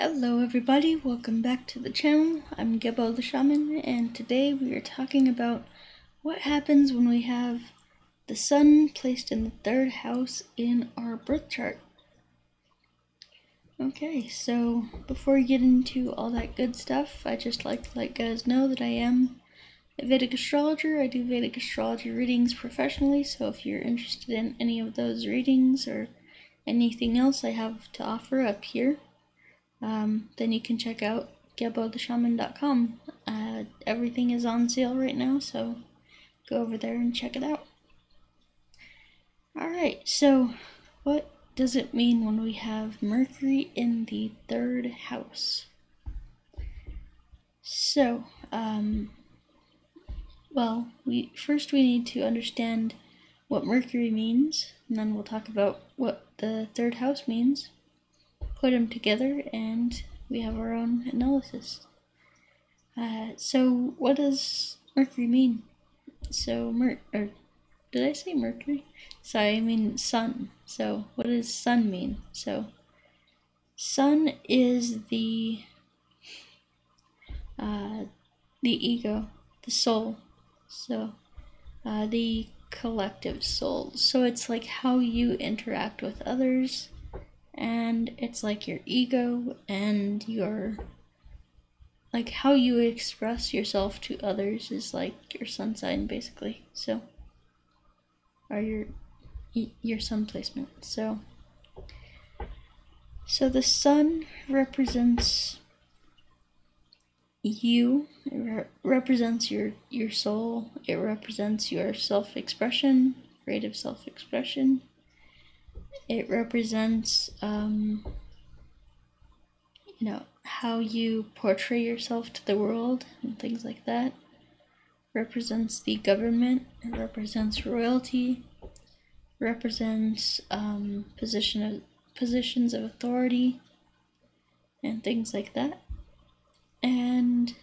Hello everybody, welcome back to the channel. I'm Gebo the Shaman and today we are talking about what happens when we have the sun placed in the third house in our birth chart. Okay, so before we get into all that good stuff, I just like to let guys know that I am a Vedic astrologer. I do Vedic astrology readings professionally, so if you're interested in any of those readings or anything else I have to offer up here, um, then you can check out gebotheshaman.com. Uh, everything is on sale right now, so go over there and check it out. Alright, so what does it mean when we have Mercury in the third house? So, um, well, we first we need to understand what Mercury means, and then we'll talk about what the third house means put them together and we have our own analysis. Uh, so what does Mercury mean? So Mer or did I say Mercury? Sorry, I mean Sun. So what does Sun mean? So Sun is the uh, the ego, the soul. So uh, the collective soul. So it's like how you interact with others and it's like your ego and your like how you express yourself to others is like your sun sign basically. So or your your sun placement. So so the sun represents you it re represents your your soul it represents your self-expression creative self-expression it represents, um, you know, how you portray yourself to the world and things like that. Represents the government. It represents royalty. Represents um, position of positions of authority and things like that. And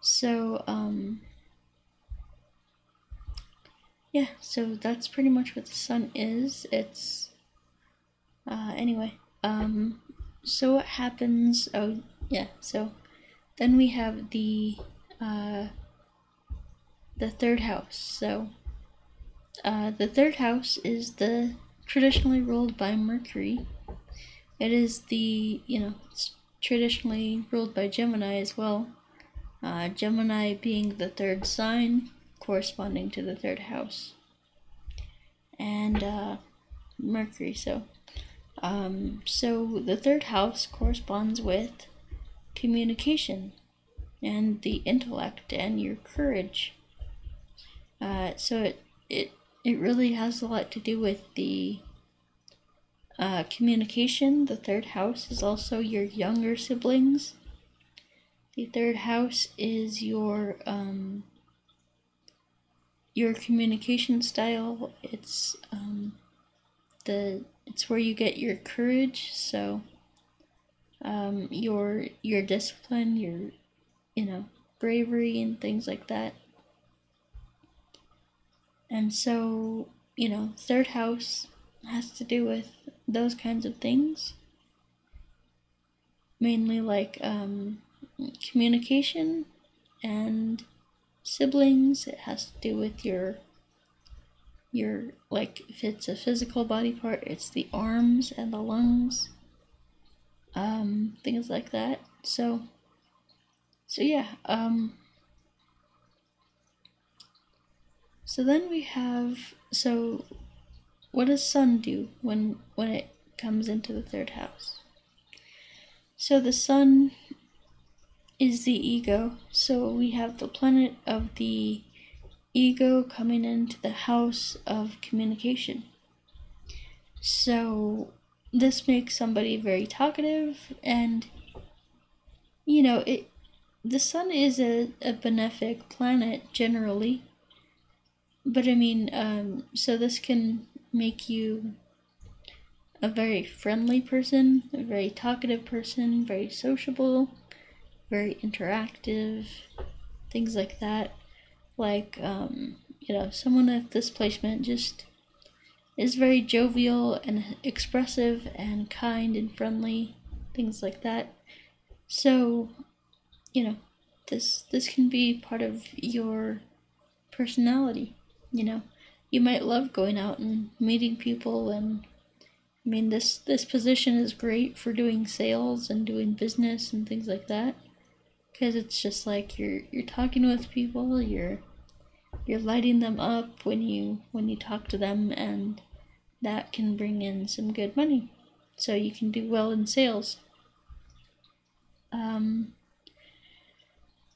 so, um, yeah, so that's pretty much what the sun is. It's uh, anyway. Um, so what happens? Oh, yeah. So then we have the uh, the third house. So uh, the third house is the traditionally ruled by Mercury. It is the you know traditionally ruled by Gemini as well. Uh, Gemini being the third sign corresponding to the third house. And uh, Mercury, so. Um, so the third house corresponds with communication and the intellect and your courage. Uh, so it, it, it really has a lot to do with the uh, communication. The third house is also your younger siblings. The third house is your um, your communication style. It's um, the it's where you get your courage. So um, your your discipline, your you know bravery and things like that. And so you know, third house has to do with those kinds of things. Mainly like um, communication and siblings. It has to do with your your like if it's a physical body part, it's the arms and the lungs. Um, things like that. So so yeah, um so then we have so what does sun do when when it comes into the third house? So the sun is the ego. So we have the planet of the ego coming into the house of communication. So this makes somebody very talkative and you know it the sun is a, a benefic planet generally but i mean um, so this can make you a very friendly person a very talkative person very sociable very interactive, things like that. Like, um, you know, someone at this placement just is very jovial and expressive and kind and friendly. things like that. So, you know, this this can be part of your personality, you know. You might love going out and meeting people and I mean this this position is great for doing sales and doing business and things like that because it's just like you're you're talking with people, you're you're lighting them up when you when you talk to them and that can bring in some good money. So you can do well in sales. Um,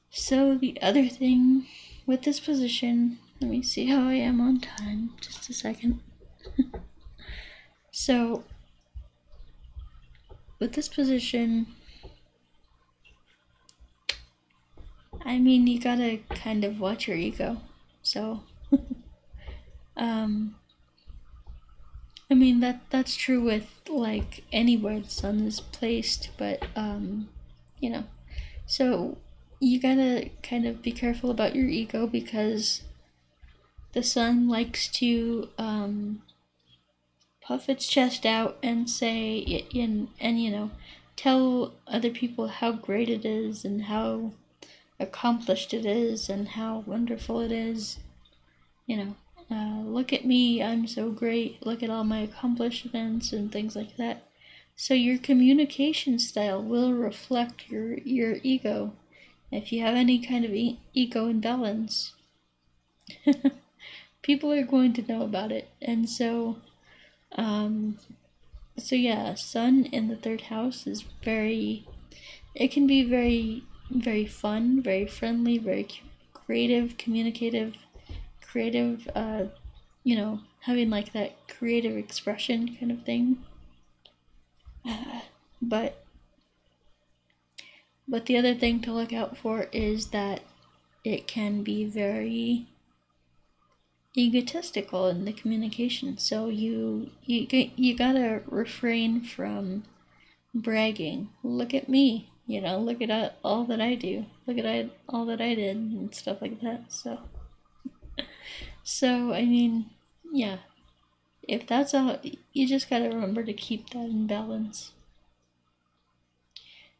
so the other thing with this position, let me see how I am on time. Just a second. so with this position, I mean, you gotta kind of watch your ego. So, um, I mean that that's true with like anywhere the sun is placed, but um, you know, so you gotta kind of be careful about your ego because the sun likes to um, puff its chest out and say in and you know tell other people how great it is and how accomplished it is and how wonderful it is. You know, uh, look at me, I'm so great, look at all my accomplishments and things like that. So your communication style will reflect your, your ego. If you have any kind of e- ego imbalance, people are going to know about it. And so, um, so yeah, sun in the third house is very, it can be very very fun, very friendly, very creative, communicative, creative, uh, you know, having like that creative expression kind of thing. Uh, but but the other thing to look out for is that it can be very egotistical in the communication. So you you you gotta refrain from bragging. Look at me you know, look at all that I do. Look at all that I did and stuff like that. So, so I mean, yeah, if that's all, you just gotta remember to keep that in balance.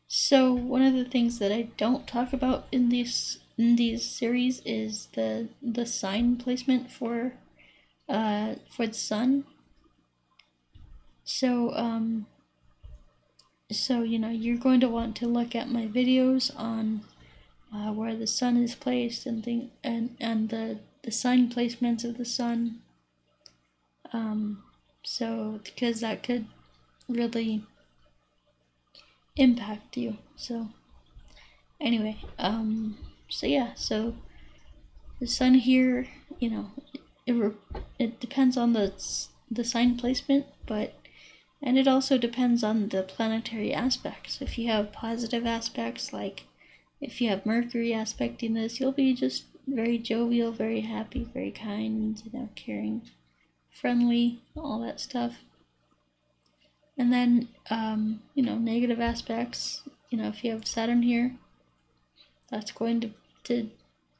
So one of the things that I don't talk about in these in these series is the the sign placement for uh for the sun. So um so you know you're going to want to look at my videos on uh, where the sun is placed and thing and and the the sign placements of the sun. Um so because that could really impact you. So anyway um so yeah so the sun here you know it, it depends on the the sign placement but and it also depends on the planetary aspects. If you have positive aspects, like if you have Mercury aspecting this, you'll be just very jovial, very happy, very kind, you know, caring, friendly, all that stuff. And then, um, you know, negative aspects, you know, if you have Saturn here, that's going to, to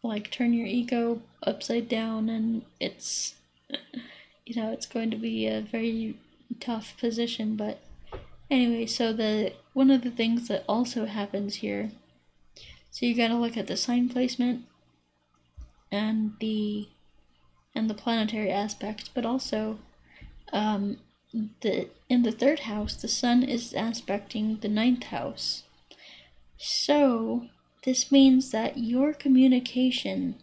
like turn your ego upside down and it's, you know, it's going to be a very tough position, but anyway, so the one of the things that also happens here, so you got to look at the sign placement and the and the planetary aspects, but also um, the in the third house, the sun is aspecting the ninth house. So this means that your communication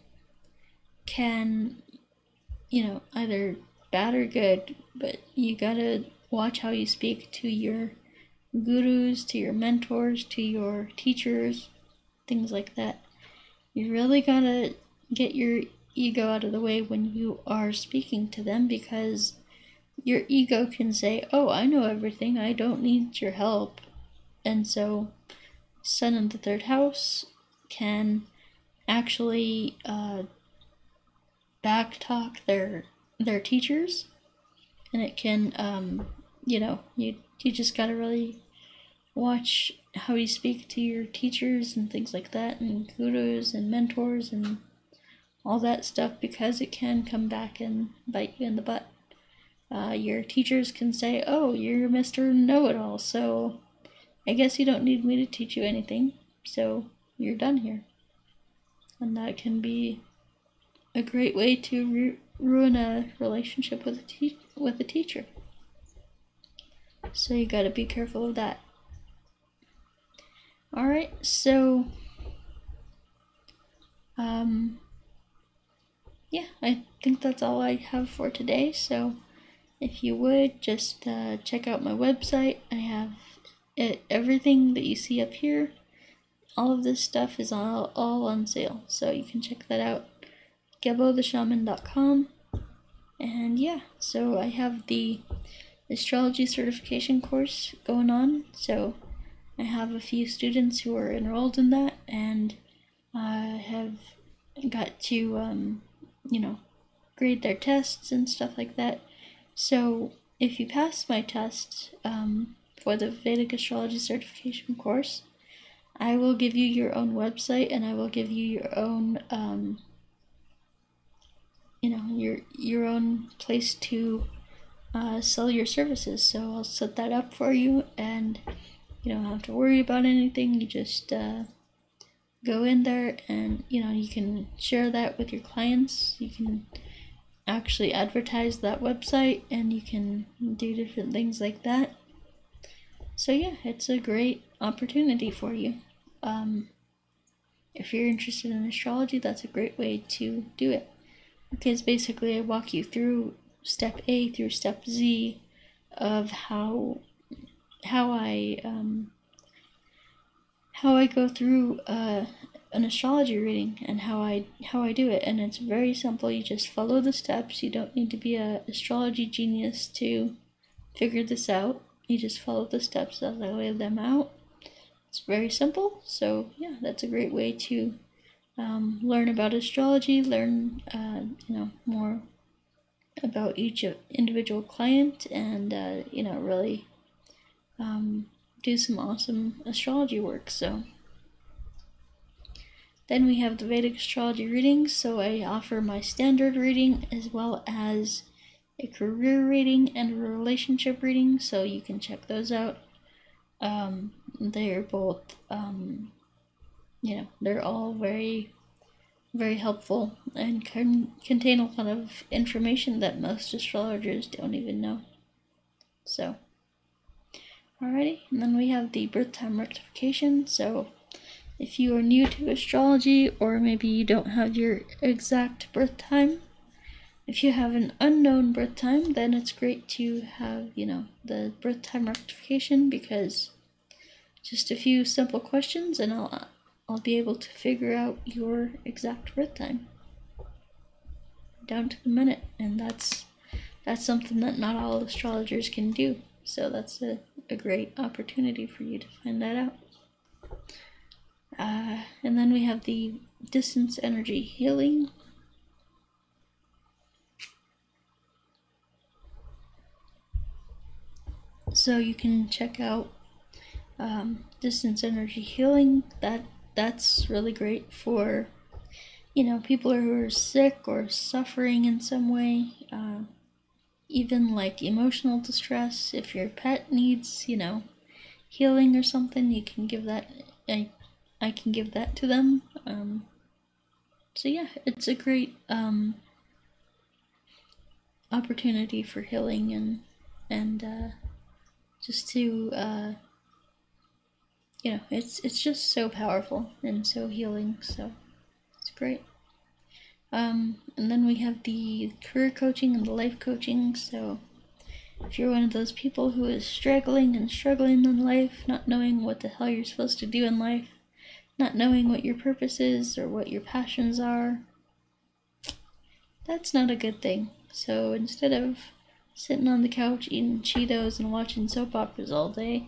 can, you know, either bad or good, but you gotta watch how you speak to your gurus, to your mentors, to your teachers, things like that. You really gotta get your ego out of the way when you are speaking to them because your ego can say, Oh, I know everything, I don't need your help. And so, Sun in the third house can actually uh, backtalk their their teachers and it can um, you know you you just gotta really watch how you speak to your teachers and things like that and gurus and mentors and all that stuff because it can come back and bite you in the butt uh, your teachers can say oh you're mr know-it-all so I guess you don't need me to teach you anything, so you're done here. And that can be a great way to ru- ruin a relationship with a te- with a teacher. So you got to be careful of that. All right, so um yeah, I think that's all I have for today. So if you would just uh, check out my website, I have it, everything that you see up here. All of this stuff is all, all on sale, so you can check that out. GeboTheShaman.com. And yeah, so I have the astrology certification course going on. So I have a few students who are enrolled in that and uh, have got to, um, you know, grade their tests and stuff like that. So if you pass my test um, for the Vedic astrology certification course, I will give you your own website and I will give you your own um, you know your your own place to uh, sell your services. So I'll set that up for you, and you don't have to worry about anything. You just uh, go in there, and you know you can share that with your clients. You can actually advertise that website, and you can do different things like that. So yeah, it's a great opportunity for you. Um, if you're interested in astrology, that's a great way to do it because basically I walk you through step A through step Z of how how I um, how I go through uh, an astrology reading and how I how I do it. And it's very simple. You just follow the steps. You don't need to be a astrology genius to figure this out. You just follow the steps as I lay them out. It's very simple. So yeah that's a great way to um, learn about astrology, learn uh, you know more about each individual client, and uh, you know really um, do some awesome astrology work. So then we have the Vedic astrology readings. So I offer my standard reading as well as a career reading and a relationship reading. So you can check those out. Um, they're both um, you know, they're all very, very helpful and can contain a lot of information that most astrologers don't even know. So, alrighty, and then we have the birth time rectification. So, if you are new to astrology or maybe you don't have your exact birth time, if you have an unknown birth time, then it's great to have, you know, the birth time rectification because just a few simple questions and I'll I'll be able to figure out your exact birth time down to the minute, and that's that's something that not all astrologers can do. So that's a, a great opportunity for you to find that out. Uh, and then we have the distance energy healing. So you can check out um, distance energy healing. That that's really great for you know people who are sick or suffering in some way uh, even like emotional distress. If your pet needs you know healing or something you can give that i, I can give that to them. Um, so yeah it's a great um, opportunity for healing and and uh, just to uh, you know, it's it's just so powerful and so healing. So it's great. Um, and then we have the career coaching and the life coaching. So if you're one of those people who is struggling and struggling in life, not knowing what the hell you're supposed to do in life, not knowing what your purpose is or what your passions are, that's not a good thing. So instead of sitting on the couch eating Cheetos and watching soap operas all day,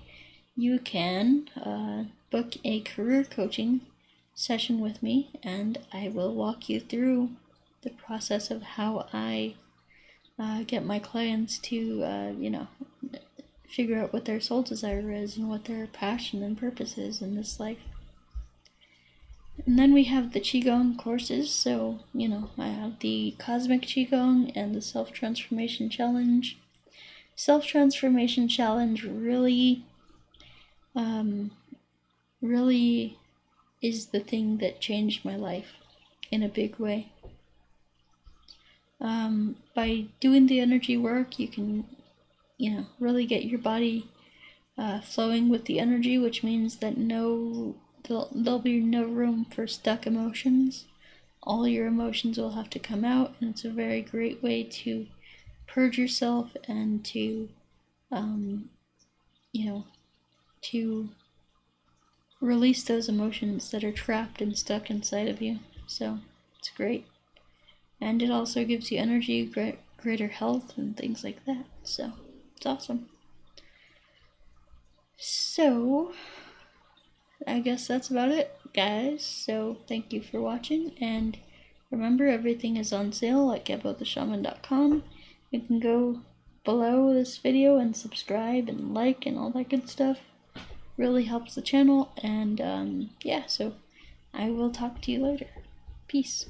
you can uh, book a career coaching session with me and I will walk you through the process of how I uh, get my clients to, uh, you know, figure out what their soul desire is and what their passion and purpose is in this life. And then we have the Qigong courses. So, you know, I have the Cosmic Qigong and the Self Transformation Challenge. Self Transformation Challenge really um, really is the thing that changed my life in a big way. Um, by doing the energy work, you can, you know, really get your body uh, flowing with the energy, which means that no, there'll, there'll be no room for stuck emotions. All your emotions will have to come out, and it's a very great way to purge yourself and to, um, you know, to release those emotions that are trapped and stuck inside of you. So it's great. And it also gives you energy, great, greater health, and things like that. So it's awesome. So I guess that's about it, guys. So thank you for watching, and remember everything is on sale at GeboTheShaman.com. You can go below this video and subscribe and like and all that good stuff. Really helps the channel, and um, yeah, so I will talk to you later. Peace.